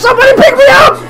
Somebody pick me up!